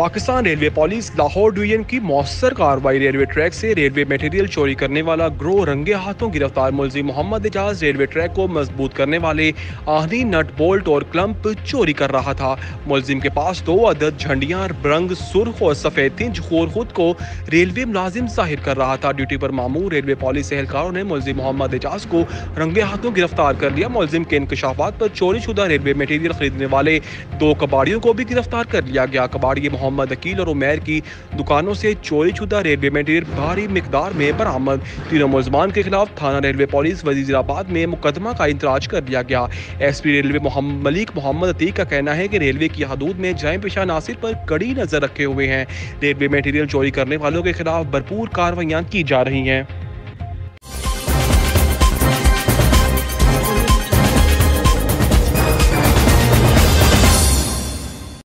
Pakistan railway police Lahore division की मौसर कार्रवाई रेलवे ट्रैक से रेलवे मटेरियल चोरी करने वाला ग्रोह रंगे हाथों गिरफ़्तार मुलजिम मोहम्मद एजाज रेलवे ट्रैक को मज़बूत करने वाले आहनी नट बोल्ट और क्लम्प चोरी कर रहा था। मुलजिम के पास दो अदद झंडियाँ, रंग, सुर्ख और सफ़ेद थी जो खुद को रेलवे मुलाजिम ज़ाहिर कर रहा था। ड्यूटी पर मामूर रेलवे पुलिस एहलकारों ने मुलजिम मोहम्मद एजाज को रंगे हाथों गिरफ़्तार कर लिया। मुलजिम के इंकशाफात पर चोरी शुदा रेलवे मटीरियल खरीदने वाले दो कबाड़ियों को भी गिरफ़्तार कर लिया गया। कबाड़ी मोहम्मद अकील और उमेर की दुकानों से चोरी शुदा रेलवे मटीरियल भारी मकदार में बरामद। तीनों मुलजमान के खिलाफ थाना रेलवे पुलिस वजीराबाद में मुकदमा का इंतराज कर दिया गया। S P railway Malik Mohammad Atiq का कहना है कि रेलवे की हदूद में जय पेशा नासिर पर कड़ी नज़र रखे हुए हैं। रेलवे मटीरियल चोरी करने वालों के खिलाफ भरपूर कार्रवाइयाँ की जा रही हैं।